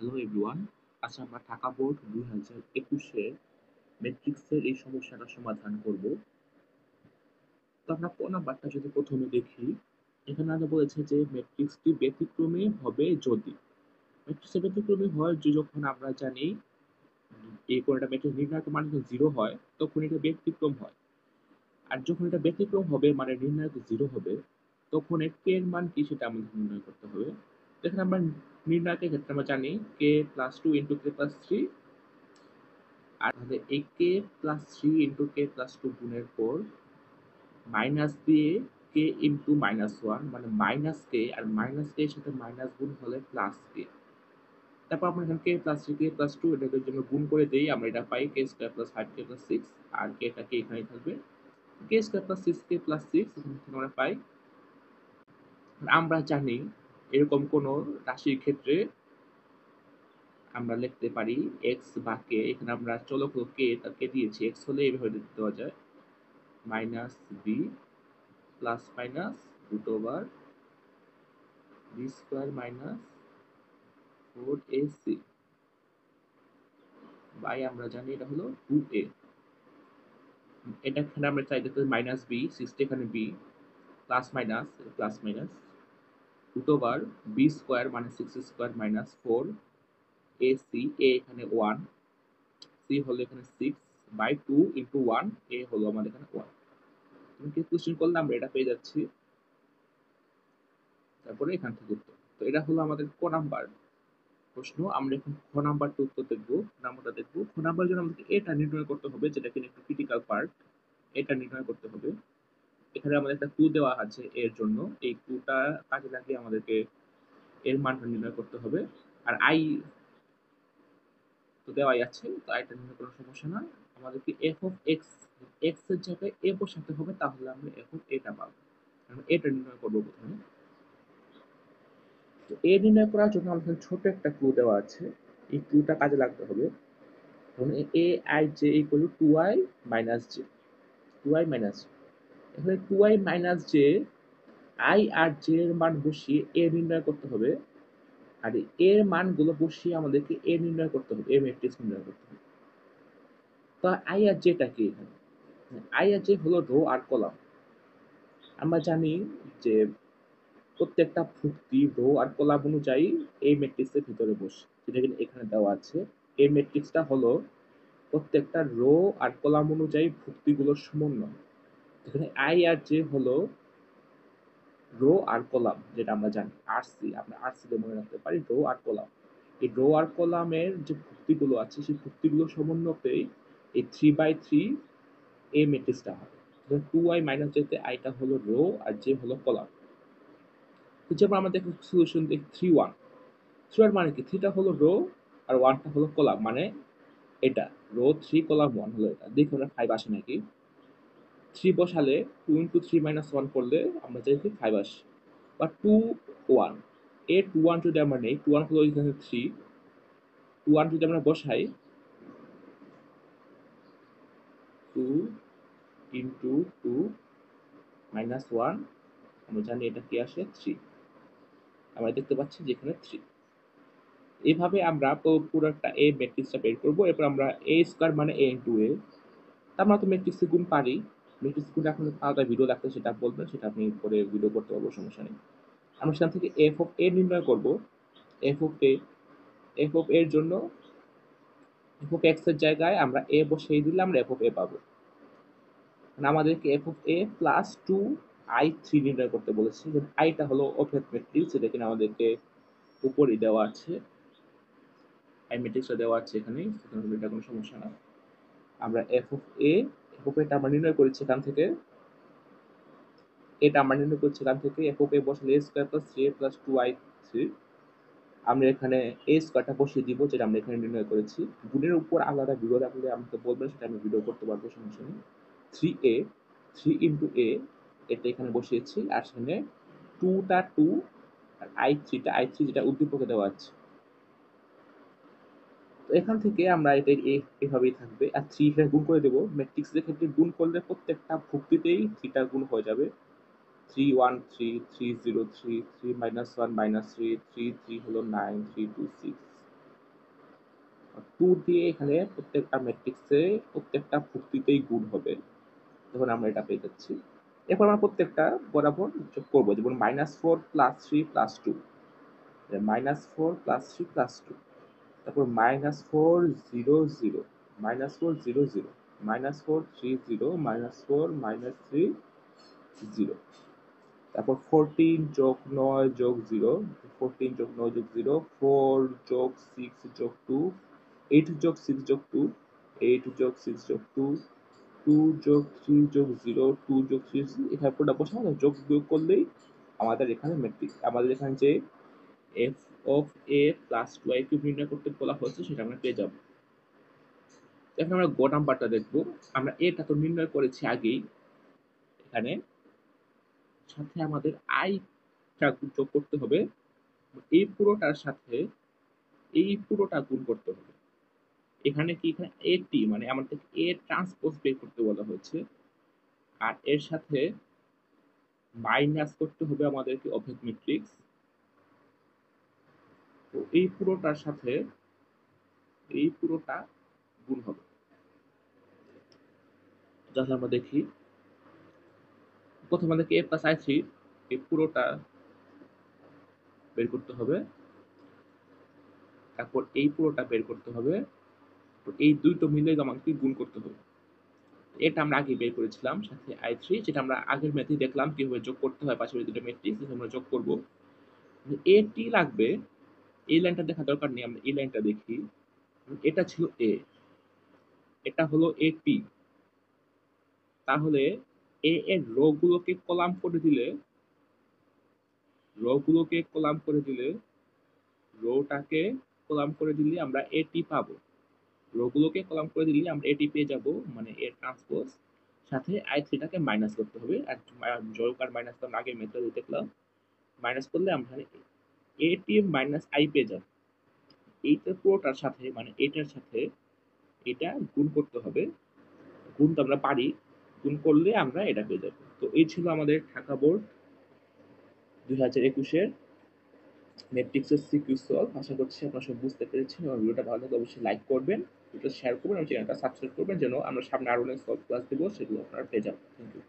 Hello everyone আচ্ছা আমরা Dhaka board দুই হাজার একুশে ম্যাট্রিক্সের এই সমস্যাটা সমাধান করব। তো আমরা ক নাম্বারটা যদি প্রথমে দেখি, এখানে আমরা বলেছে যে ম্যাট্রিক্সটি ব্যতিক্রমী হবে যদি। ম্যাট্রিক্সের ব্যতিক্রমী হয় যে যখন আমরা জানি এই কোনটা ম্যাট্রিক্স নির্ণায়ক মান যখন জিরো হয়, তখন এটা ব্যতিক্রম হয়। আর যখন এটা ব্যতিক্রম হবে মানে নির্ণায়ক জিরো হবে, তখন এর মান কি সেটা আমাদের নির্ণয় করতে হবে। এখানে আমরা নির্ণায়কের ক্ষেত্রে আমরা জানি k plus two into k plus three আর তাহলে এই k plus three into k plus two গুণের পর মাইনাস দিয়ে কে ইন্টু মাইনাস ওয়ান মানে মাইনাস কে আর মাইনাস কে এর সাথে মাইনাস গুণ হলে প্লাস কে তারপর আমরা এখানে k plus three k plus two এটাকে জন্য গুণ করে দিই, আমরা এটা পাই k square plus five k plus six আর কে কে এখানে থাকবে? K square plus six k plus six এখান থেকে আমরা পাই। আমরা জানি এরকম কোনো রাশির ক্ষেত্রে আমরা লিখতে পারি এক্স বা কে এখানে আমরা চলক কে তাকে দিয়েছি এক্স হলে এইভাবে দেওয়া যায় minus b plus minus root over b square minus four a c by আমরা জানি এটা হলো টু এ এটা এখানে আমরা চাই দেখতে মাইনাস বি সিক্সটি এখানে b plus minus plus minus root over b square মানে six square minus four a c a এখানে ওয়ান সি হলো এখানে six by two into one a হলো আমাদের এখানে ওয়ান কোশ্চেন করলে? আমরা এটা পেয়ে যাচ্ছি। তারপরে এখান থেকে উত্তর। তো এটা হলো আমাদের ক নাম্বার প্রশ্ন। আমরা এখন খ নাম্বারটা উত্তর দেখব নাম্বারটা দেখব। খ নাম্বার জন্য আমাদেরকে এটা নির্ণয় করতে হবে যেটা কিনা একটু ক্রিটিক্যাল পার্ট এটা নির্ণয় করতে হবে। এখানে আমাদের একটা ক্লু দেওয়া আছে এর জন্য। এই ক্লুটা কাজে লাগিয়ে আমাদেরকে এর মানটা নির্ণয় করতে হবে। আর আই তো দেওয়াই আছে, তো আইটা নির্ণয় কোনো সমস্যা না আমাদেরকে এফ অফ এক্স এক্সের জায়গায় এ বসাতে হবে, তাহলে আমরা অফ এটা পাবো। আমরা এটা নির্ণয় করব প্রথমে। তো এ নির্ণয় করার জন্য আমাদের ছোট একটা ক্লু দেওয়া আছে। এই ক্লুটা কাজে লাগতে হবে। ধরুন a i j equal to i minus j two i minus j এখানে two i minus j, i R j এর মান বসিয়ে এ নির্ণয় করতে হবে। আর এর মানগুলো বসিয়ে আমাদেরকে এ নির্ণয় করতে হবে, এ ম্যাট্রিক্স নির্ণয় করতে হবে। তো আই আর জেটা কি এখানে? আই আর জে হলো রো আর কলাম। আমরা জানি যে প্রত্যেকটা ভুক্তি রো আর কলাম অনুযায়ী এই ম্যাট্রিক্সের ভিতরে বসে। যেটা কিন্তু এখানে দেওয়া আছে, এই ম্যাট্রিক্সটা হলো প্রত্যেকটা রো আর কলাম অনুযায়ী ভুক্তিগুলোর সমন্বয় এখানে আই আর জে হলো রো আর কলাম যেটা আমরা জানি আরসি আমরা আরসি দিয়ে মনে রাখতে পারি রো আর কলাম এই রো আর কলামের যে ভুক্তিগুলো আছে, সেই ভুক্তিগুলো সমন্বয়ে এই থ্রি বাই থ্রি এ ম্যাট্রিক্সটা হবে। টু আই মাইনাস জেতে আইটা হলো রো আর জে হলো কলাম যেমন আমাদের সলিউশন দেখি থ্রি ওয়ান থ্রি ওয়ান মানে কি? থ্রিটা হলো রো আর ওয়ানটা হলো কলাম মানে এটা। রো থ্রি কলাম ওয়ান হলো এটা। দেখি আমরা ফাইভ আসে নাকি? থ্রি বসালে two into three minus one করলে আমরা চাই কি ফাইভ আসে। বা two one a two one যদি আমরা নেই টু ওয়ান হলো এখানে থ্রি টু ওয়ান যদি আমরা বসাই two into two minus one আমরা জানি এটা কি আসে? থ্রি আমরা দেখতে পাচ্ছি যেখানে থ্রি এইভাবে আমরা পুরো একটা এ ম্যাট্রিক্সটা বের করব। এরপর আমরা এ স্কোয়ার মানে এ ইন্টু এ আমরা তো ম্যাট্রিক্সে গুণ পারি। ম্যাট্রিক্স গুণ এখন আলাদা ভিডিও লাগতে সেটা বলবেন, সেটা আপনি পরে ভিডিও করতে পারব, সমস্যা নেই। আমরা সেখান থেকে এফ অফ এ নির্ণয় করব। F of a f of এর জন্য এফ অফ এক্সের জায়গায় আমরা এ বসিয়ে দিলে আমরা এফ অফ এ পাবো। মানে আমাদেরকে f of a plus two I three নির্ণয় করতে বলেছে। আইটা হলো অফেট ম্যাট্রিক্স এটা কিনা আমাদেরকে উপরই দেওয়া আছে। আই ম্যাট্রিক্সটা দেওয়া আছে এখানে এটা কোনো সমস্যা না আমরা এফ অফ এ অফ এটা আমরা নির্ণয় করেছি এখান থেকে। এটা আমরা নির্ণয় করছি এখান থেকে এফ অফ এ বসলে a square plus three a plus two I three আমরা এখানে এ স্কোয়ারটা বসিয়ে দিব, যেটা আমরা এখানে নির্ণয় করেছি। গুণের উপর আলাদা ভিডিও থাকলে আমাকে বলবেন সেটা আমি ভিডিও করতে পারব, সমস্যা নেই। Three a three into a এটা এখানে বসিয়েছি। আর সেখানে টুটা টু আর আই থ্রিটা আই থ্রি যেটা উদ্দীপকে দেওয়া আছে। তো এখান থেকে আমরা এটা এভাবেই থাকবে। আর থ্রি এখানে গুণ করে দেবো। ম্যাট্রিক্সের ক্ষেত্রে গুণ করলে প্রত্যেকটা ভুক্তিতেই থ্রিটা গুণ হয়ে যাবে। Three one three three zero three three minus one minus three three three হলো nine three two six two দিয়ে এখানে প্রত্যেকটা ম্যাট্রিক্সে প্রত্যেকটা ভুক্তিতেই গুণ হবে। তখন আমরা এটা পেয়ে যাচ্ছি। এরপর আমরা প্রত্যেকটা বরাবর যোগ করব। যেমন minus four plus three plus two minus four plus three plus two তারপর minus four zero zero minus four zero zero minus four three zero minus four minus three zero তারপর ফোরটিন যোগ নয় যোগ জিরো ফোরটিন যোগ নয় যোগ zero four যোগ six যোগ টু এইট যোগ সিক্স যোগ টু এইট যোগ সিক্স যোগ টু টু যোগ থ্রি যোগ জিরো টু যোগ থ্রি এখানে পুরোটা বসে যোগ বিয়োগ করলেই আমাদের এখানে মেট্রিক আমাদের এখানে যে f of a plus two I cube নির্ণয় করতে বলা হচ্ছে সেটা আমরা পেয়ে যাব। এখন আমরা গো নাম্বারটা দেখব। আমরা এটা তো নির্ণয় করেছি আগেই। এখানে সাথে আমাদের আইটা যোগ করতে হবে। এই পুরোটার সাথে এই পুরোটা গুণ করতে হবে। এখানে কি এখানে এটি মানে আমাদের এ ট্রান্সপোজ বের করতে বলা হয়েছে। আর এর সাথে মাইনাস করতে হবে আমাদেরকে অভেদ ম্যাট্রিক্স তো এই পুরোটার সাথে এই পুরোটা গুণ হবে। তাহলে আমরা দেখি, প্রথমে আমাদেরকে এ প্লাস আই থ্রি এই পুরোটা বের করতে হবে। তারপর এই পুরোটা বের করতে হবে। এই দুইটো মিলে আমাকে গুণ করতে হবে। এটা আমরা আগে বের করেছিলাম, সাথে আই থ্রি যেটা আমরা আগের ম্যাথে দেখলাম কীভাবে যোগ করতে হয় পাশাপাশি দুটো ম্যাট্রিক্স আমরা যোগ করব। এ টি লাগবে এই লাইনটা দেখা দরকার নেই, আমরা এই লাইনটা দেখি। এটা ছিল এ এটা হলো এ টি তাহলে এ এর রো গুলোকে কলাম করে দিলে রো গুলোকে কলাম করে দিলে, রোটাকে কলাম করে দিলে আমরা এটি পাবো। রোগুলোকে কলাম করে দিলে আমরা এটি পেয়ে যাব মানে এর ট্রান্সপোজ সাথে আই থ্রিটাকে মাইনাস করতে হবে। আর যোগ মাইনাস তো আগে মেথডে দেখলাম। মাইনাস করলে আমরা এটি মাইনাস আই পেয়ে যাব। এইটা পুরোটার সাথে মানে এটার সাথে এটা গুণ করতে হবে। গুণ তো আমরা পারি, গুণ করলে আমরা এটা পেয়ে যাব। তো এই ছিল আমাদের ঢাকা বোর্ড দুই হাজার একুশের নেটফ্লিক্সের সিকিউ সলভ আশা করছি আপনারা সব বুঝতে পেরেছেন এবং ভিডিওটা ভালো লাগলে অবশ্যই লাইক করবেন, ভিডিওটা শেয়ার করবেন এবং চ্যানেলটা সাবস্ক্রাইব করবেন যেন আমরা সামনে আরও অনেক সলভ ক্লাস দেবো, সেগুলো আপনারা পেয়ে যাবেন। Thank you